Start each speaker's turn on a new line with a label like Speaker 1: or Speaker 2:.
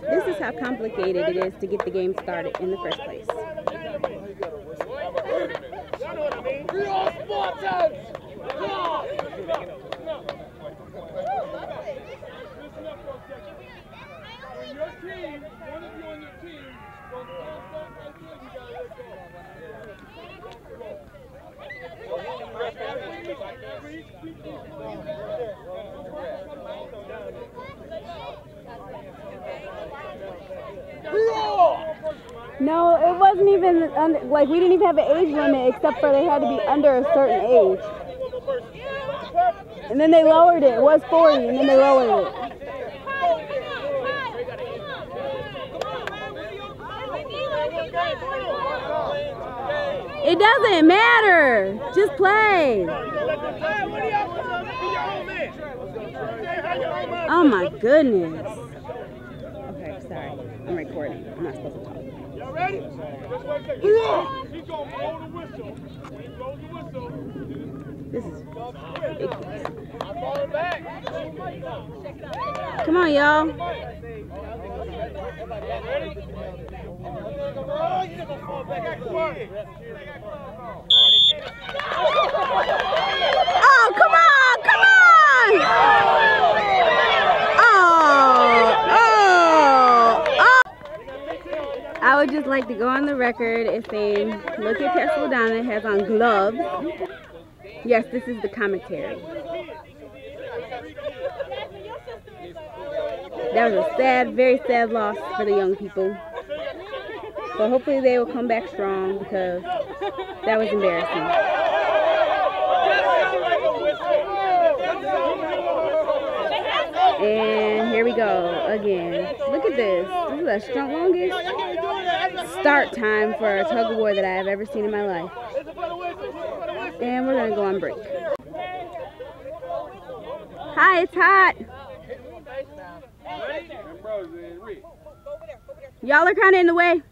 Speaker 1: This is how complicated it is to get the game started in the first place. No, it wasn't even under, like we didn't even have an age limit except for they had to be under a certain age. And then they lowered it. It was 40 and then they lowered it. It doesn't matter. Just play. Oh my goodness. Okay, sorry. I'm recording. I'm not supposed to talk.
Speaker 2: Y'all ready? Just wait a second. He's gonna blow the whistle. When he blows the whistle,
Speaker 1: This is ridiculous.
Speaker 2: I'm falling back.
Speaker 1: Come on, y'all.
Speaker 2: Oh, you gonna fall back. Work.
Speaker 1: Oh, come on, come on! Oh, oh, oh. I would just like to go on the record and say, look at Tesladonna has on gloves. Yes, this is the commentary. That was a sad, very sad loss for the young people. But hopefully they will come back strong because that was embarrassing. And here we go again. Look at this. This is the strong longest start time for a tug of war that I have ever seen in my life. And we're gonna go on break. Hi, it's hot. Y'all are kind of in the way.